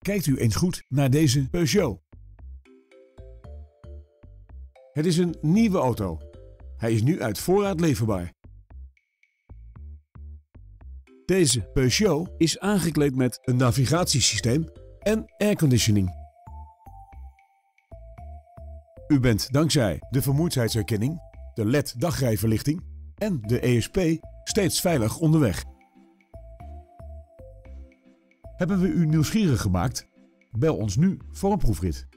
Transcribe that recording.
Kijkt u eens goed naar deze Peugeot. Het is een nieuwe auto. Hij is nu uit voorraad leverbaar. Deze Peugeot is aangekleed met een navigatiesysteem en airconditioning. U bent dankzij de vermoeidheidsherkenning, de LED dagrijverlichting en de ESP steeds veilig onderweg. Hebben we u nieuwsgierig gemaakt? Bel ons nu voor een proefrit.